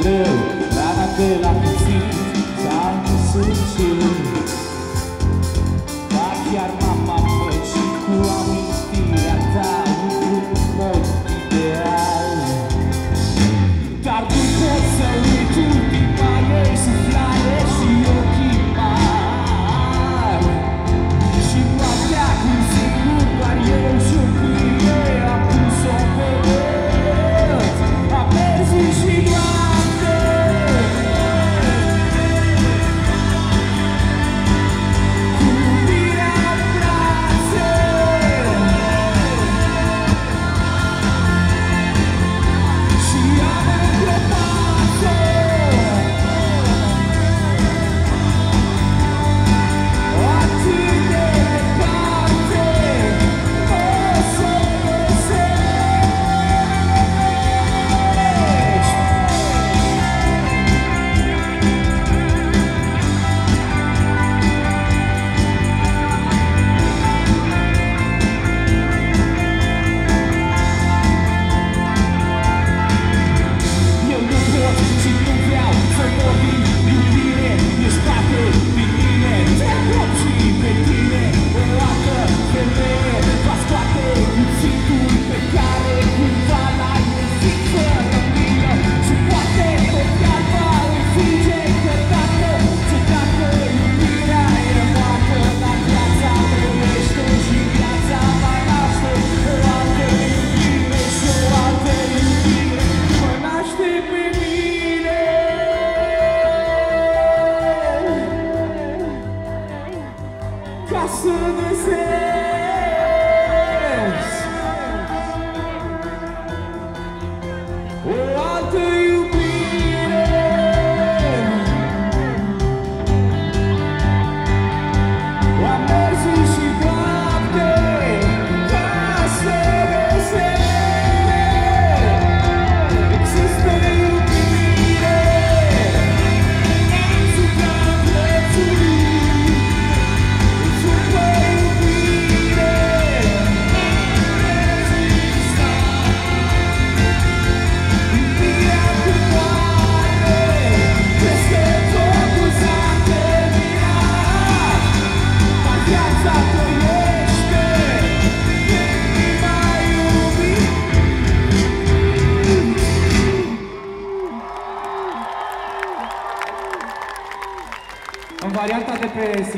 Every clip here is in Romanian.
greu Dar dacă l-am simțit, s-a și lângă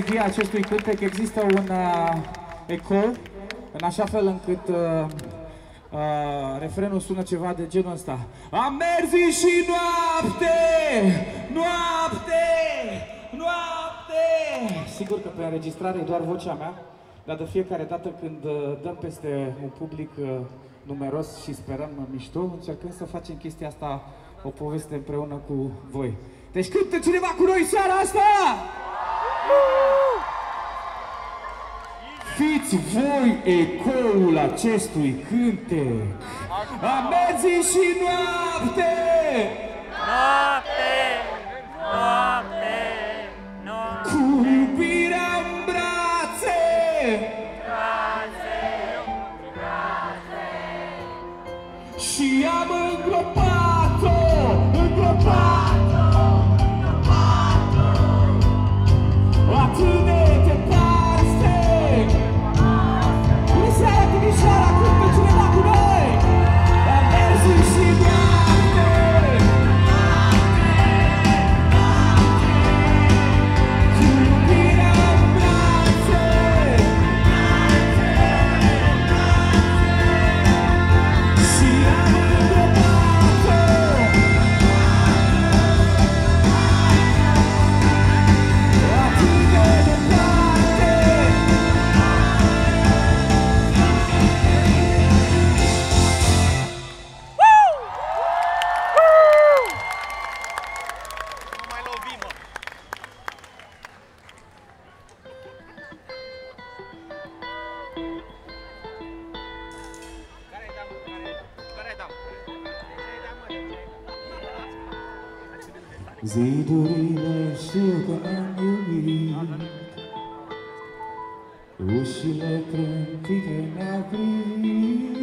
melodie acestui cântec există un uh, ecou, în așa fel încât uh, uh, refrenul sună ceva de genul ăsta. Am mers și noapte, noapte, noapte. Sigur că pe înregistrare e doar vocea mea, dar de fiecare dată când uh, dăm peste un public uh, numeros și sperăm mișto, încercăm să facem chestia asta o poveste împreună cu voi. Deci cântă cineva cu noi seara asta! Fiți voi ecoul acestui cântec! Amezi și noapte! Noapte! Noapte! Noapte! Cu iubirea în brațe! Brațe! Brațe! Și am îngropat-o! Îngropat! -o. Zidurile știu că ne-am iubit Ușile trântite ne-au privit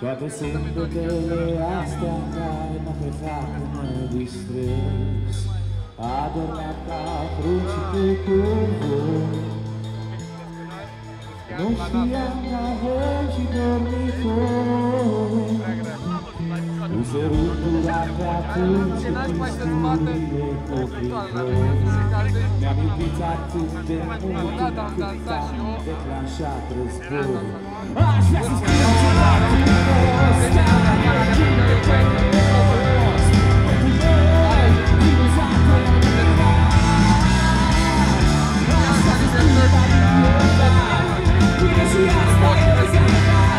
Toate sâmbetele astea în care mă prefac că mă distrez Adormeam ca frunci cu cuvânt Nu știam că avem și dormitor Cu sărutul pe atunci cu pisturile coplicos Mi-am iubit atât de mult încât am declanșat război Aș vrea să scriu ceva frumos Starea care cântă pentru rost Pentru noi, filozată Asta se scriu Până și asta e zanat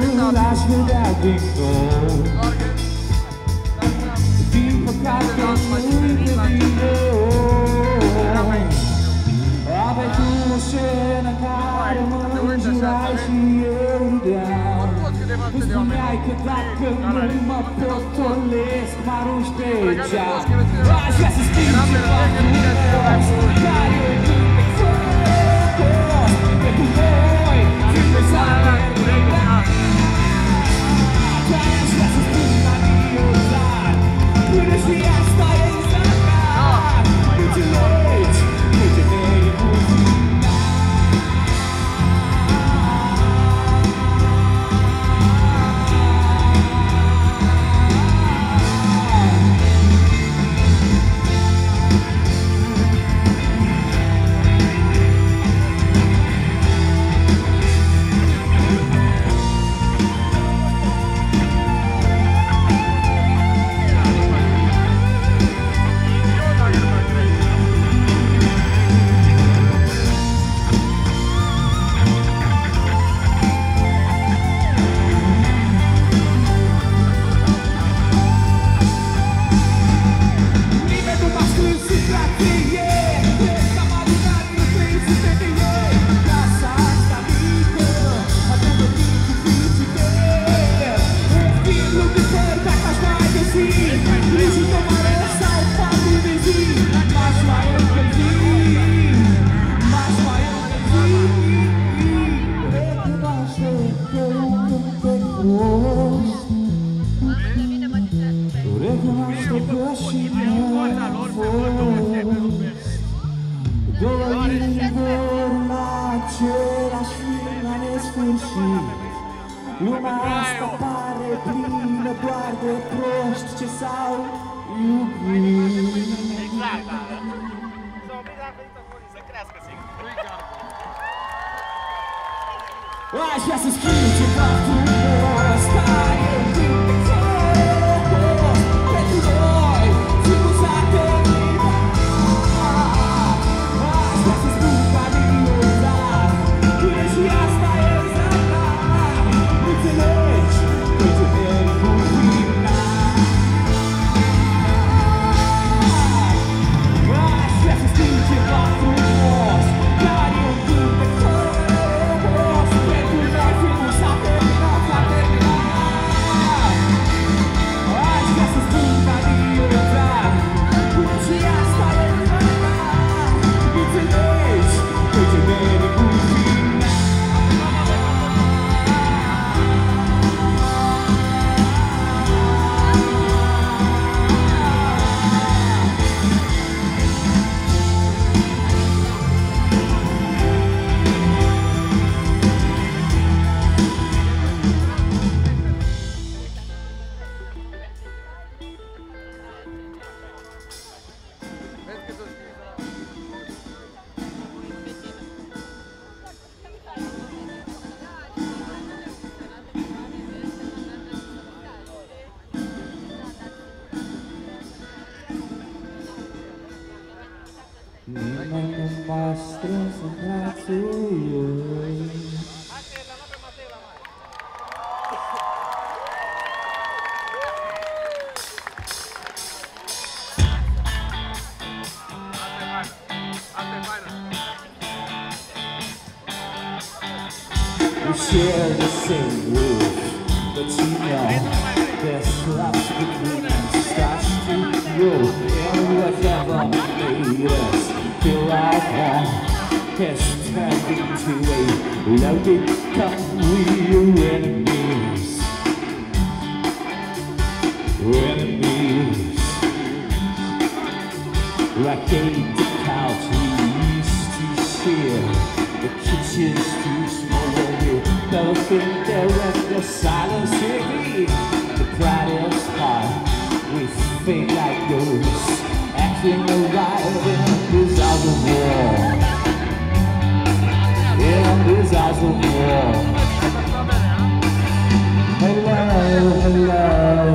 nostru l-aș vedea din nou din păcate nu-i de bine Aveai tu o scenă în care mă înjurai și eu râdeam Îmi spuneai că dacă nu mă potolesc mă arunci pe geam Aș vrea să schimb ceva frumos Care e cântec fără cost Pentru voi, filme sale Aș vrea să spun adio, dar Până become we enemies. Like the couch we used to share The kitchen's too small and you. Fell in there at the silence heavy The pride is hard We feel like those acting so cool. Hello, hello.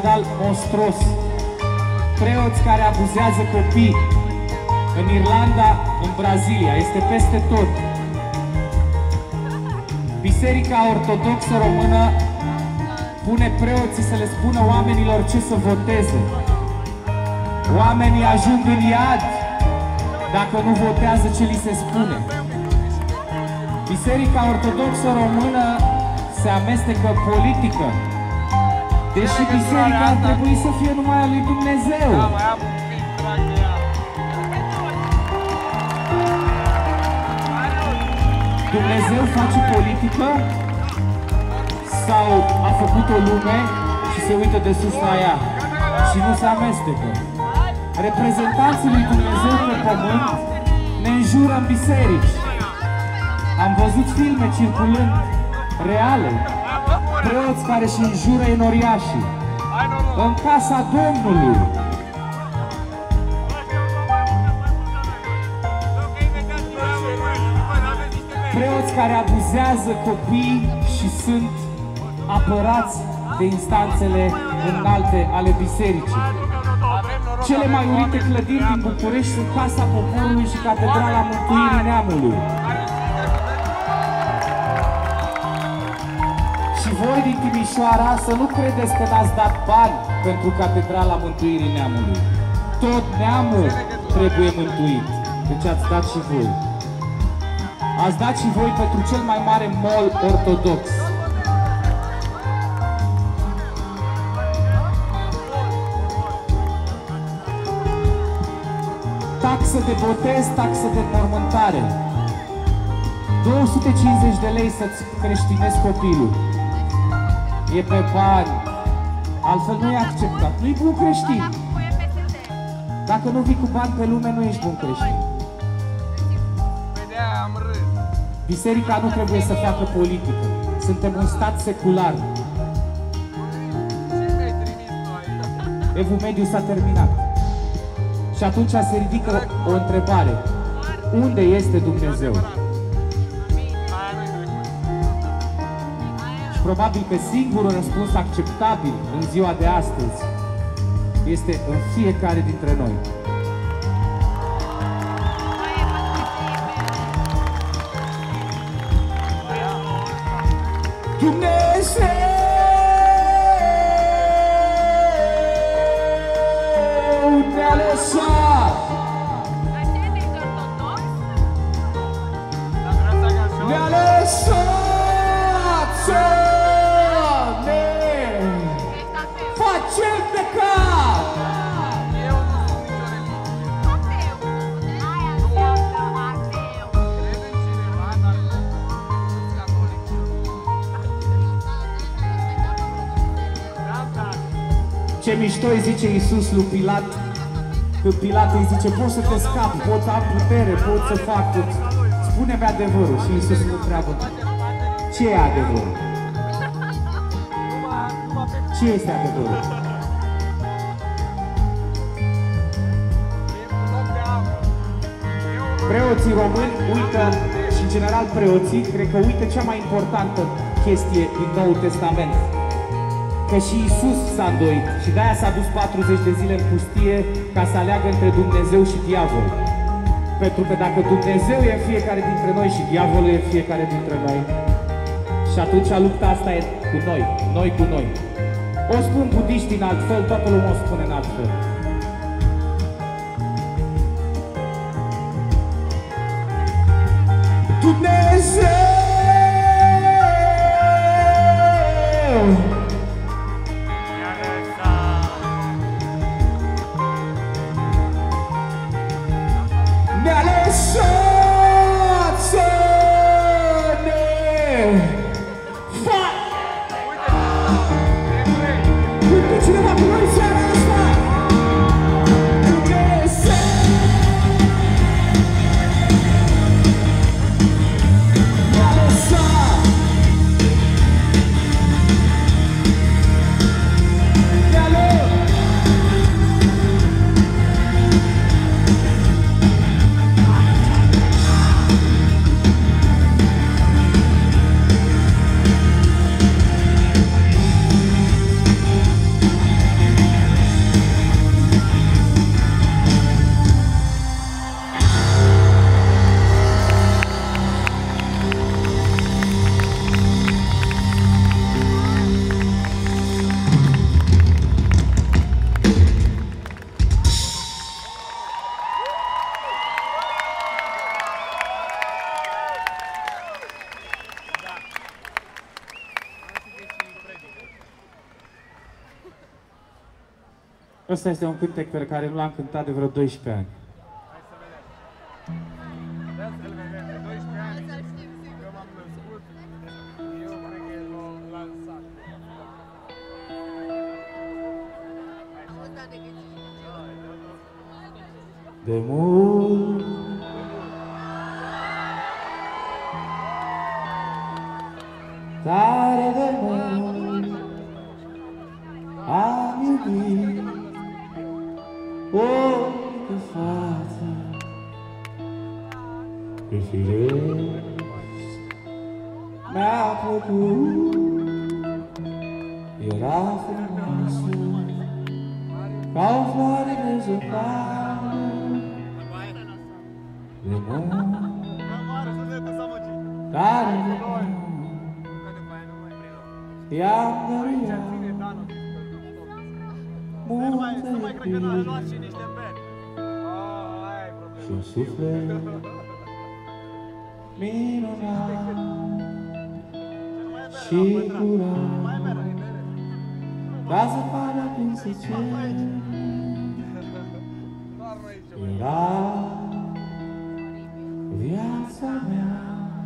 Scandal monstruos. Preoți care abuzează copii în Irlanda, în Brazilia, este peste tot. Biserica Ortodoxă Română Spune preoții să le spună oamenilor ce să voteze. Oamenii ajung în iad dacă nu votează ce li se spune. Biserica Ortodoxă Română se amestecă în politică. Deși biserica ar trebui să fie numai a lui Dumnezeu. Da, mai am un pic, drag de ea. Dumnezeu face politică sau a făcut o lume și se uită de sus la ea și nu se amestecă. Reprezentanții lui Dumnezeu pe pământ ne înjură în biserici. Am văzut filme circulând reale, preoți care și înjură enoriașii Hai, noroc! în casa Domnului. Preoți care abuzează copii și sunt apărați de instanțele înalte ale bisericii. Avem noroc! Cele mai urite clădiri din București sunt Casa Poporului și Catedrala Mântuirii Neamului. Și voi din Timișoara să nu credeți că n-ați dat bani pentru Catedrala Mântuirii Neamului. Tot neamul trebuie mântuit. Deci ați dat și voi. Ați dat și voi pentru cel mai mare mol ortodox. Taxă de botez, taxă de mormântare. 250 de lei să-ți creștinezi copilul. E pe bani. Altfel nu e acceptat. Nu-i bun creștin. Dacă nu vii cu bani pe lume, nu ești bun creștin. Pe de-aia am râs. Biserica nu trebuie să facă politică. Suntem un stat secular. Ce mi-ai trimis tu aici? Evul mediu s-a terminat. Și atunci se ridică o întrebare. Unde este Dumnezeu? Probabil că singurul răspuns acceptabil în ziua de astăzi este în fiecare dintre noi. Ce mișto îi zice Iisus lui Pilat, când Pilat îi zice, pot să te scap, pot să am putere, pot să fac tot. Spune-mi adevărul. Și Iisus îl întreabă, ce e adevărul? Ce este adevărul? Preoții români uită, și în general preoții, cred că uită cea mai importantă chestie din Noul Testament. Că și Isus s-a îndoit și de-aia s-a dus 40 de zile în pustie ca să aleagă între Dumnezeu și diavol. Pentru că dacă Dumnezeu e în fiecare dintre noi și diavolul e în fiecare dintre noi, și atunci lupta asta e cu noi, noi cu noi. O spun budiștii în alt fel, toată lumea o spune în alt fel. Ăsta este un cântec pe care nu l-am cântat de vreo 12 ani. Hai să vedem. Ia să-l vedem, de 12 ani, că m-am născut, eu cred că l-a lansat. De mult Tare de mult Am iubit O mică fată Pe firesc Mi-a plăcut Era frumoasă Ca o floare de zăpadă De mult Mă moară, să vedem să mă ce. Tare de mult Că după aia nu mai vreau. I-am Aici dăruit ține danul. Nu mai, nu mai cred că n-a luat și niște beri. Oh, aia e și problema. un suflet minunat Mai bere, și la pătrat. curat. Mai bere, e bere. Ca să pară când se cer Doar aici. bă. Era viața mea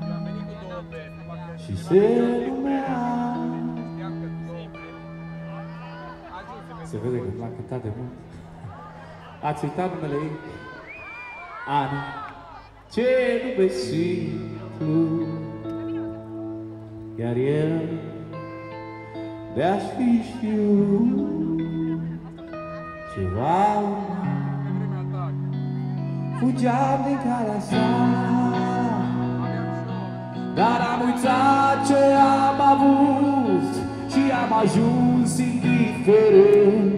Eu am venit cu două beri. fac- și se numea Se vede că l-am cântat de mult. Ați uitat numele ei? Ana. Ce nume simplu. Iar el de-aș fi știut ceva urma. vremea ta. Fugeam din calea sa Aveam și eu. Dar am uitat ce am avut Și am ajuns indiferent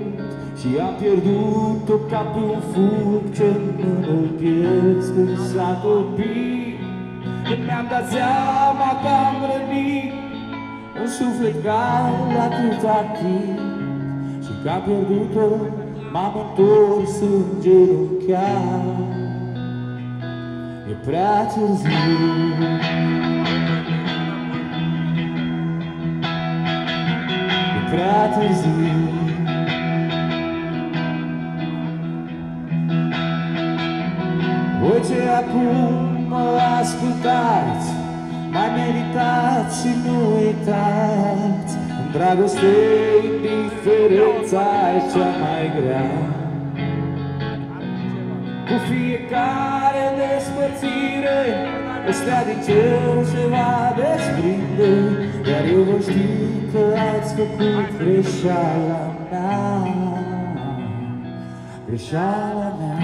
Și am pierdut-o ca pe un fug ce nu îl pierzi. Când s-a topit Când mi-am dat seama că am rănit Un suflet cal atâta timp Și că am pierdut-o m-am întors în genunchiat E prea târziu prea târziu. Voi ce acum mă ascultați Mai meritați și nu uitați. În dragoste indiferența e cea mai grea. Cu fiecare despărțire Ăstea din cer se va desprinde Iar eu vă știu că ați făcut greșeala mea Greșeala mea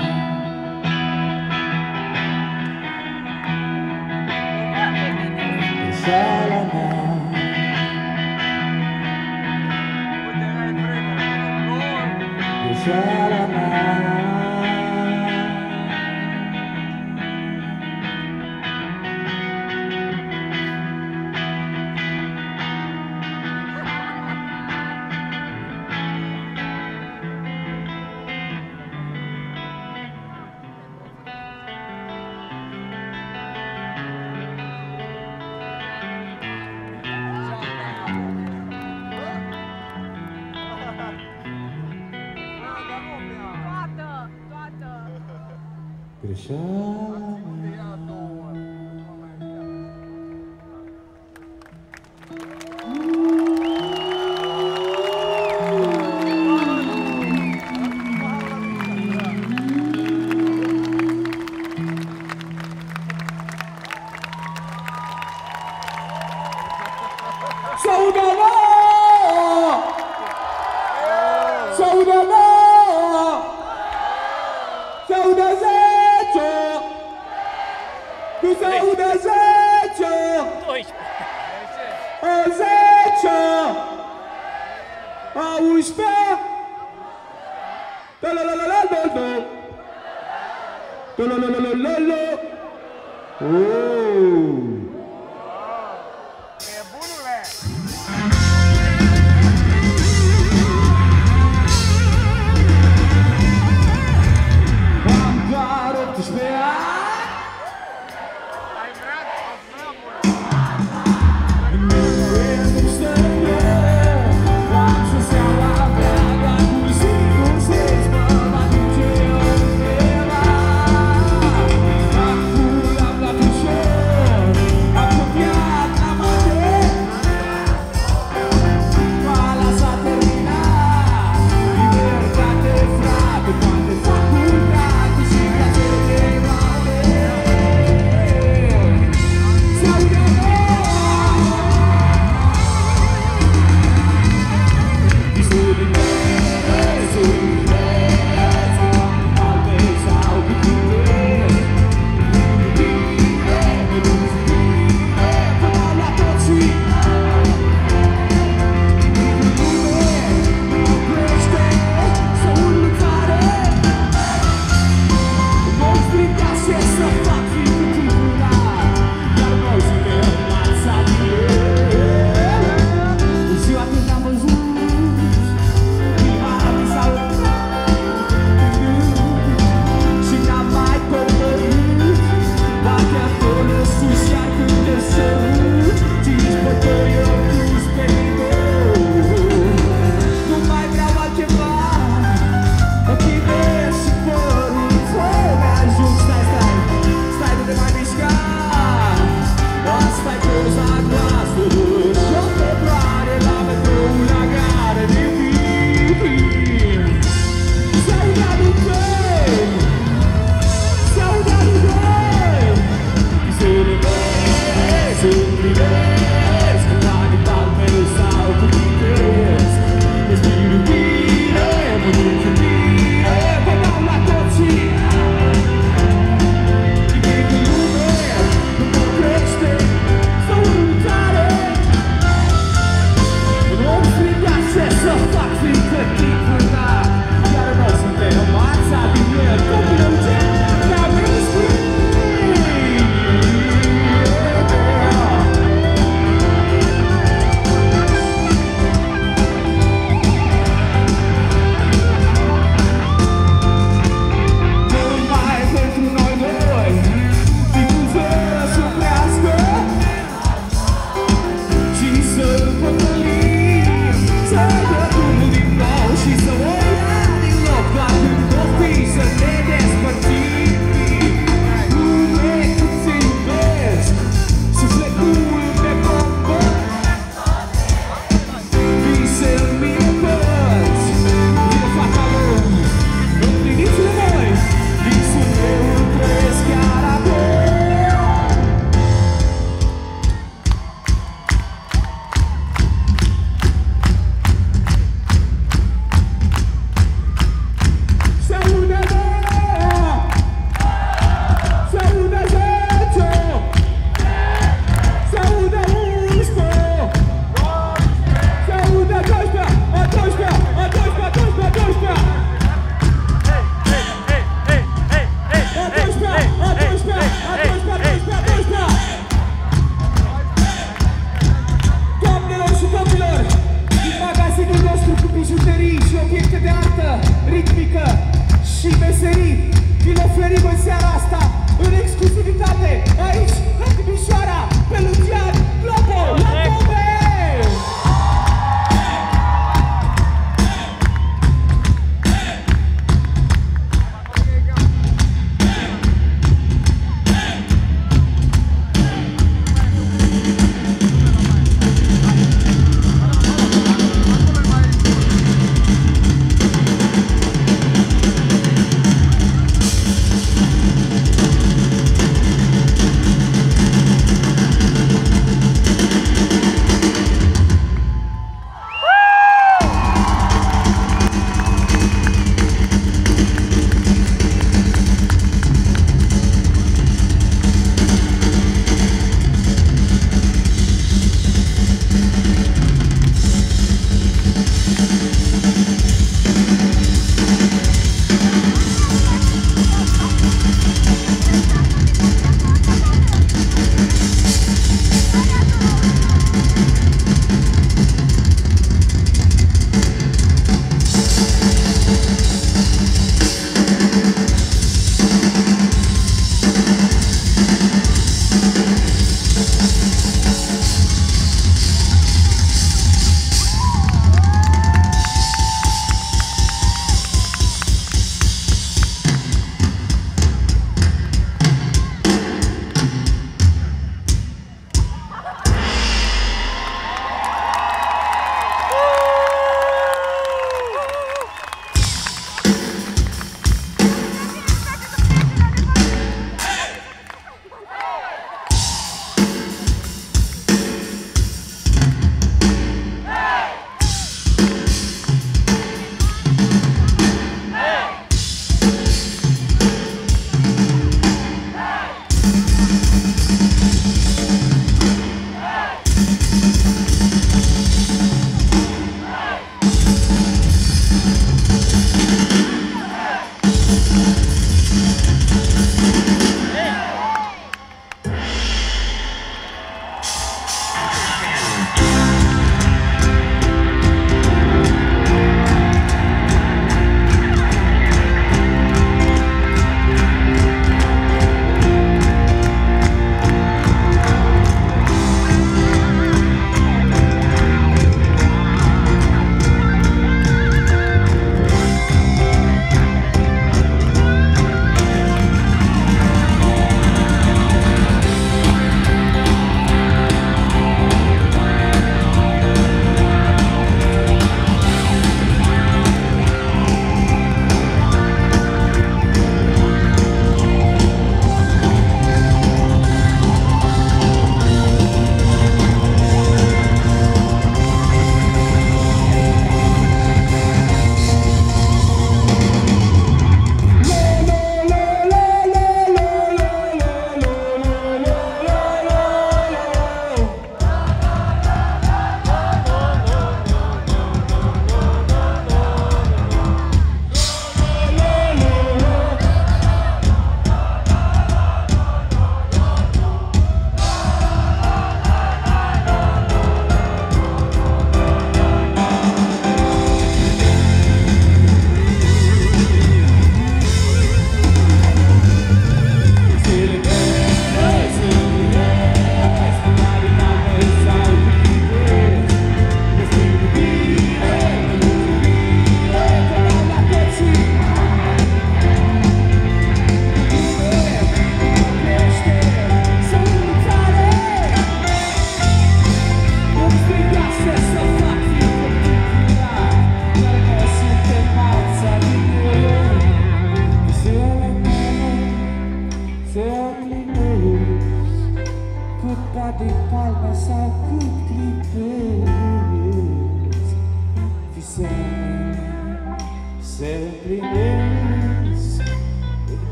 Greșeala mea Uite, ai vremea. Lor. Greșeala mea siya.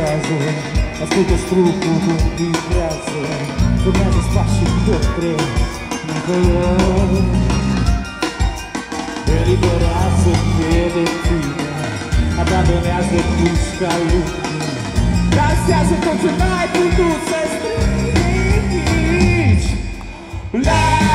dansează Ascultă strupul cum vibrează Urmează spașii către încălări Eliberează-te de tine Abandonează pusca lumii Dansează tot ce n-ai putut să strigi La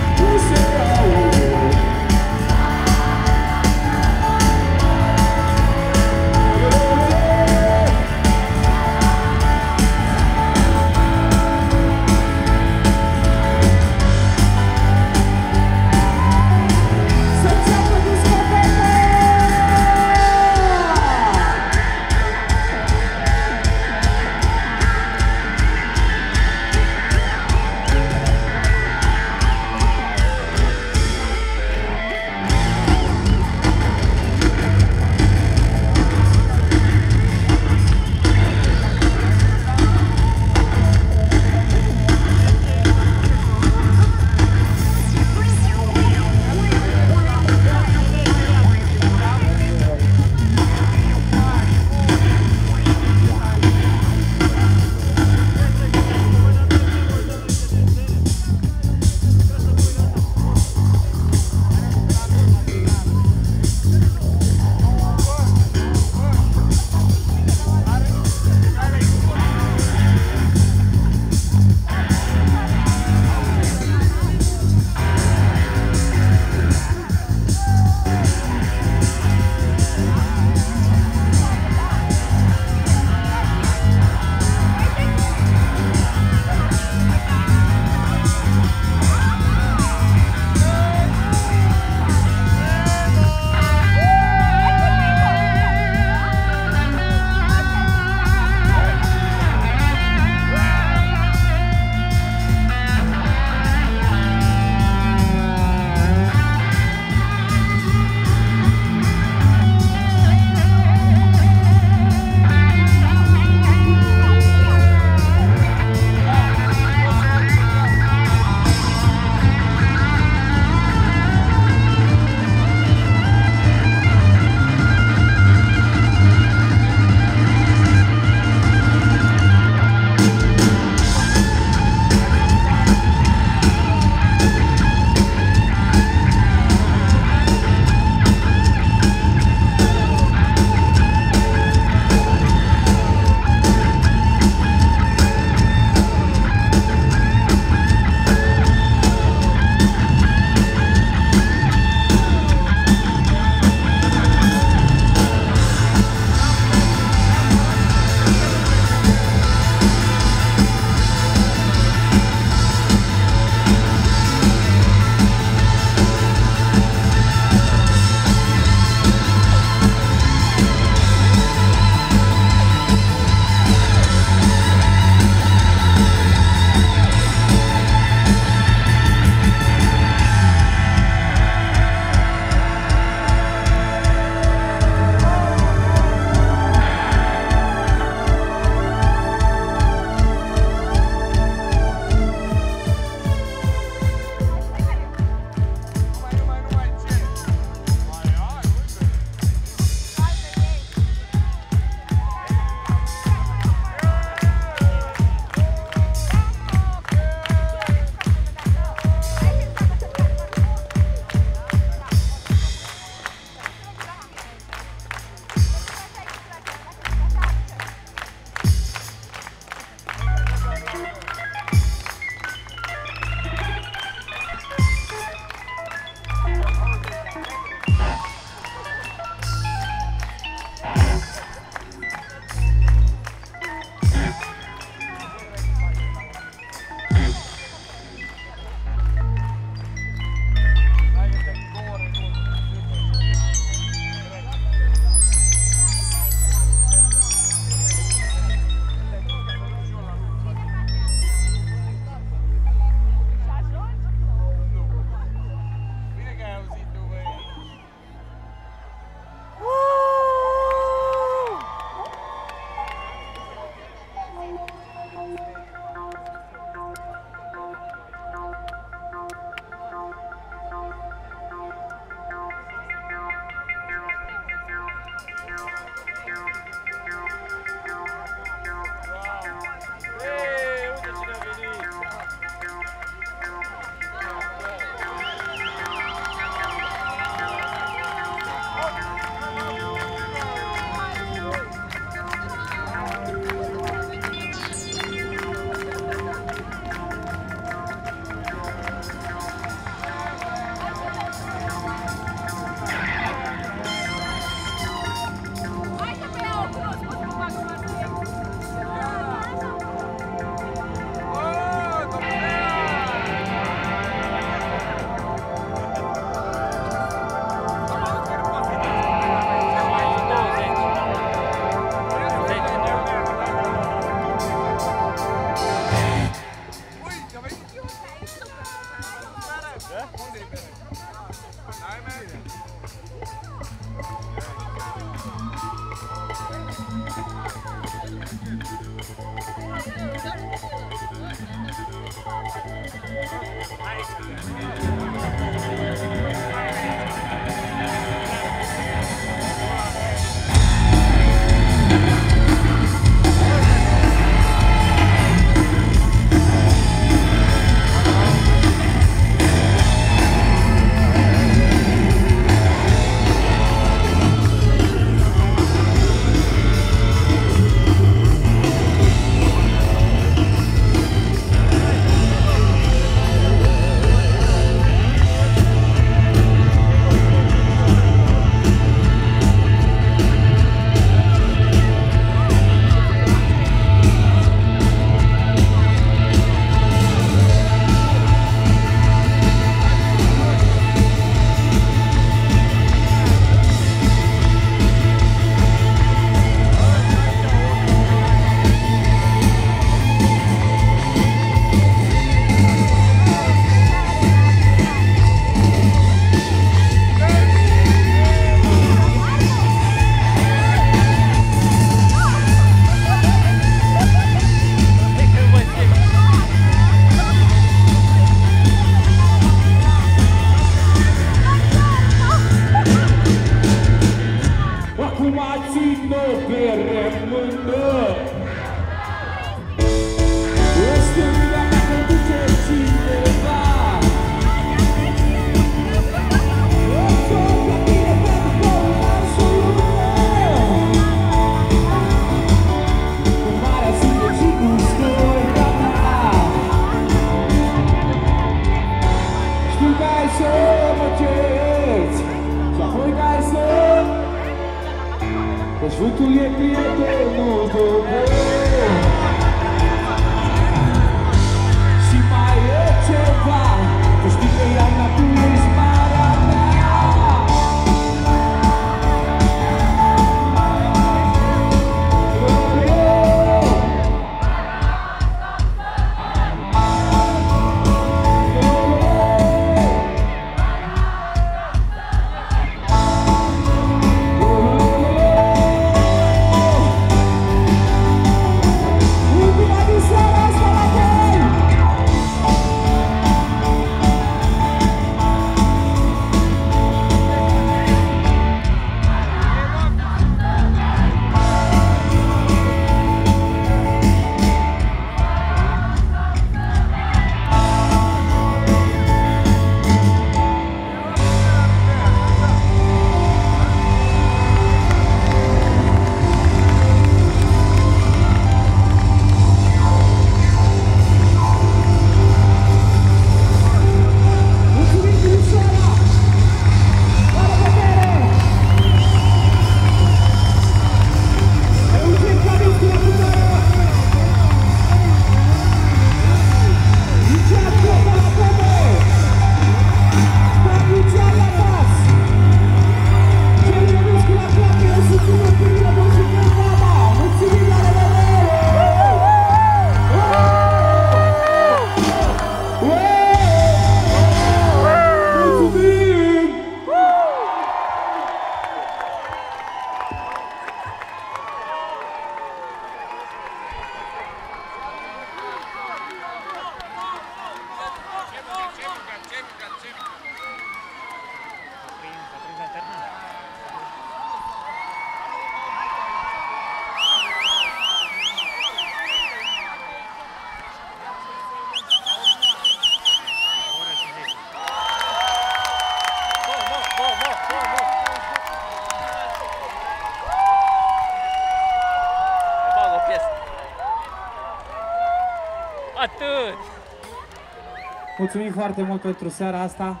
Mulțumim foarte mult pentru seara asta.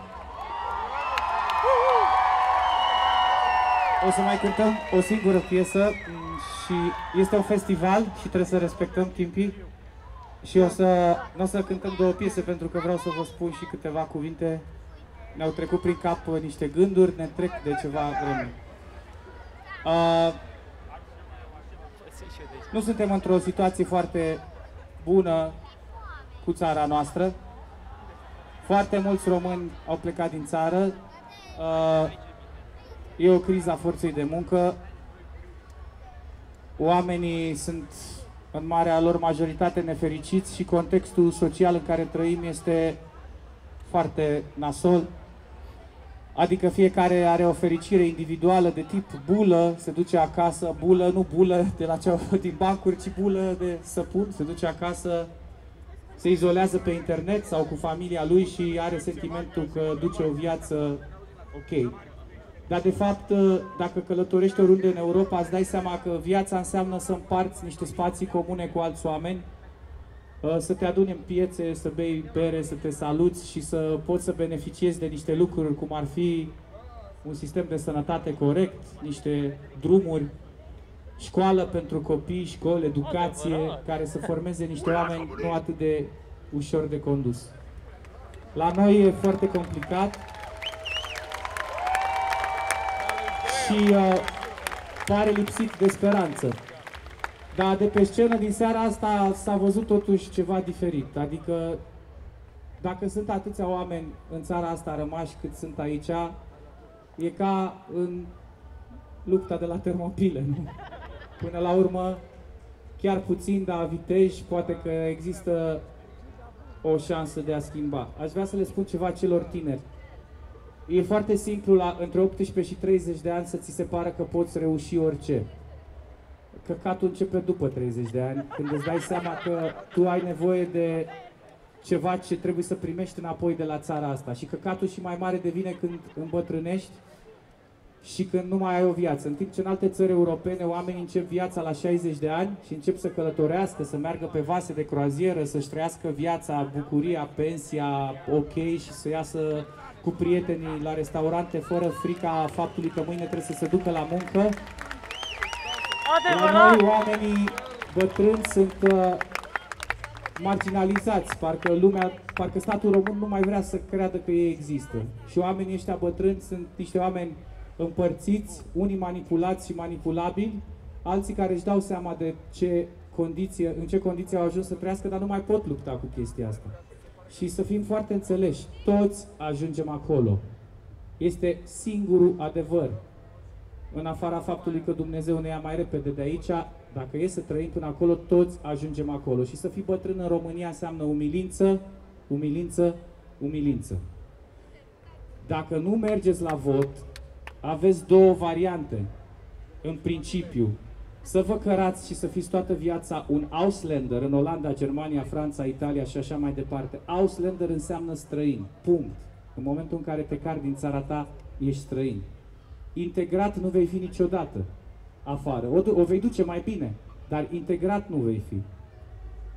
O să mai cântăm o singură piesă mm, și este un festival și trebuie să respectăm timpii. Și o să, nu o să cântăm două piese pentru că vreau să vă spun și câteva cuvinte. Ne-au trecut prin cap uh, niște gânduri, ne trec de ceva vreme. Uh, nu suntem într-o situație foarte bună cu țara noastră. Foarte mulți români au plecat din țară. Uh, e o criză a forței de muncă. Oamenii sunt în marea lor majoritate nefericiți și contextul social în care trăim este foarte nasol. Adică fiecare are o fericire individuală de tip bulă, se duce acasă, bulă, nu bulă de la cea, din bancuri, ci bulă de săpun, se duce acasă, se izolează pe internet sau cu familia lui și are sentimentul că duce o viață ok. Dar de fapt, dacă călătorești oriunde în Europa, îți dai seama că viața înseamnă să împarți niște spații comune cu alți oameni, să te aduni în piețe, să bei bere, să te saluți și să poți să beneficiezi de niște lucruri, cum ar fi un sistem de sănătate corect, niște drumuri, școală pentru copii, școli, educație, care să formeze niște oameni nu atât de ușor de condus. La noi e foarte complicat și uh, pare lipsit de speranță. Dar de pe scenă din seara asta s-a văzut totuși ceva diferit. Adică dacă sunt atâția oameni în țara asta rămași cât sunt aici, e ca în lupta de la Termopile, nu? Până la urmă, chiar puțin, dar vitej, poate că există o șansă de a schimba. Aș vrea să le spun ceva celor tineri. E foarte simplu la între 18 și 30 de ani să ți se pară că poți reuși orice. Căcatul începe după 30 de ani, când îți dai seama că tu ai nevoie de ceva ce trebuie să primești înapoi de la țara asta. Și căcatul și mai mare devine când îmbătrânești și când nu mai ai o viață. În timp ce în alte țări europene oamenii încep viața la 60 de ani și încep să călătorească, să meargă pe vase de croazieră, să-și trăiască viața, bucuria, pensia, ok și să iasă cu prietenii la restaurante fără frica faptului că mâine trebuie să se ducă la muncă. La noi oamenii bătrâni sunt uh, marginalizați, parcă lumea, parcă statul român nu mai vrea să creadă că ei există. Și oamenii ăștia bătrâni sunt niște oameni împărțiți, unii manipulați și manipulabili, alții care își dau seama de ce condiție, în ce condiții au ajuns să trăiască, dar nu mai pot lupta cu chestia asta. Și să fim foarte înțeleși, toți ajungem acolo. Este singurul adevăr. În afara faptului că Dumnezeu ne ia mai repede de aici, dacă e să trăim până acolo, toți ajungem acolo. Și să fii bătrân în România înseamnă umilință, umilință, umilință. Dacă nu mergeți la vot, aveți două variante. În principiu, să vă cărați și să fiți toată viața un Ausländer în Olanda, Germania, Franța, Italia și așa mai departe. Ausländer înseamnă străin. Punct. În momentul în care te cari din țara ta, ești străin. Integrat nu vei fi niciodată afară. O, o vei duce mai bine, dar integrat nu vei fi.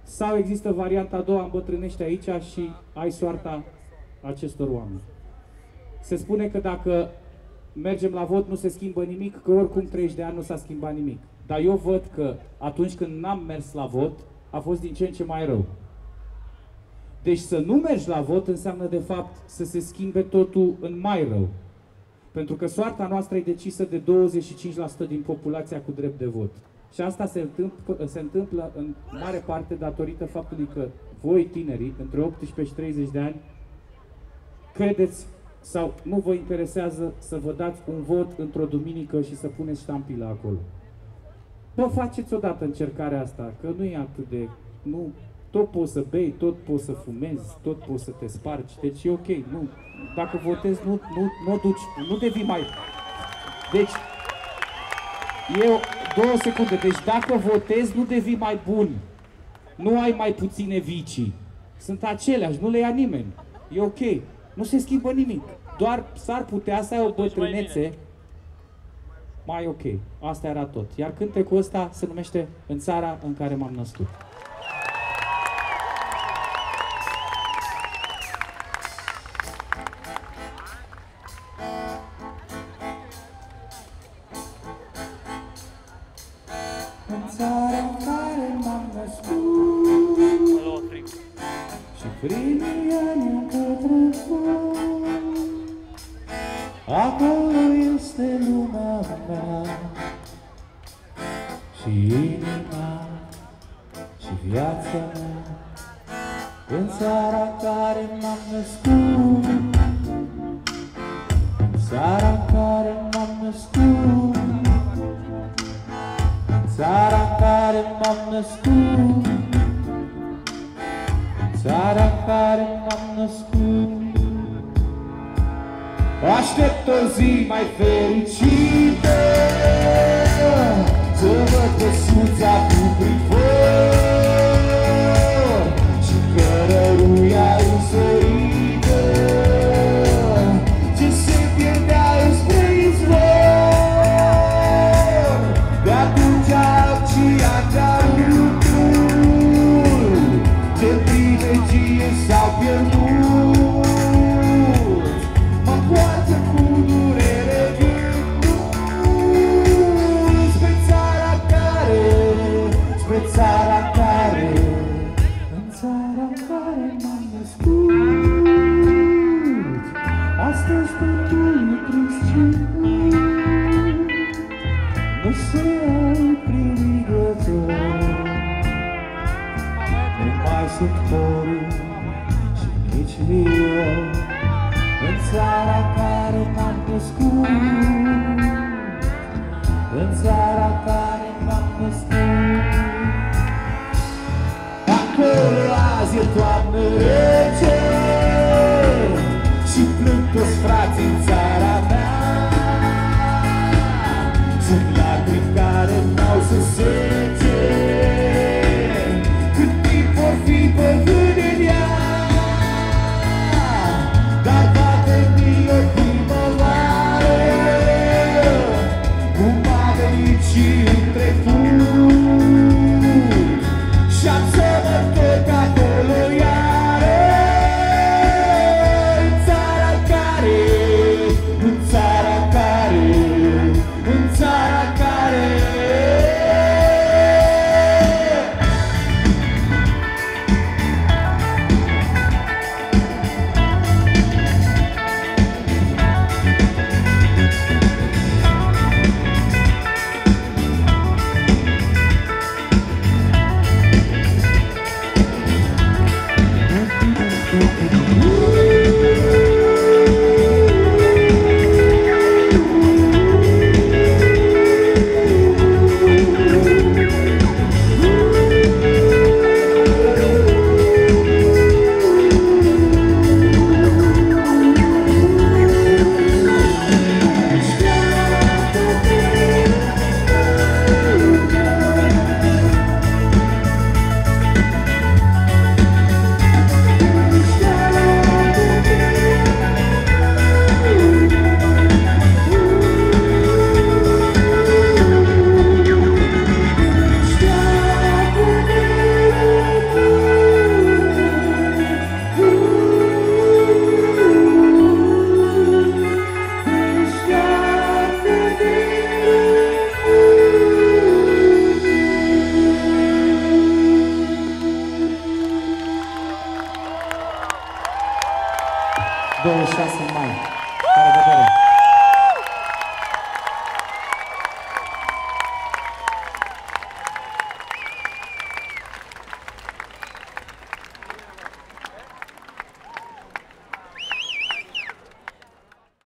Sau există varianta a doua, îmbătrânești aici și ai soarta acestor oameni. Se spune că dacă mergem la vot, nu se schimbă nimic, că oricum 30 de ani nu s-a schimbat nimic. Dar eu văd că atunci când n-am mers la vot, a fost din ce în ce mai rău. Deci să nu mergi la vot înseamnă de fapt să se schimbe totul în mai rău. Pentru că soarta noastră e decisă de 25% din populația cu drept de vot. Și asta se întâmplă, se întâmplă în mare parte datorită faptului că voi tinerii, între 18 și 30 de ani, credeți sau nu vă interesează să vă dați un vot într-o duminică și să puneți ștampila acolo. Bă, faceți odată încercarea asta, că nu e atât de... Nu, tot poți să bei, tot poți să fumezi, tot poți să te spargi, deci e ok, nu. Dacă votezi, nu, nu, nu duci, nu devii mai... Deci, eu, două secunde, deci dacă votezi, nu devii mai bun. Nu ai mai puține vicii. Sunt aceleași, nu le ia nimeni. E ok. Nu se schimbă nimic. Doar s-ar putea să ai o bătrânețe mai ok. Asta era tot. Iar cântecul ăsta se numește În țara în care m-am născut.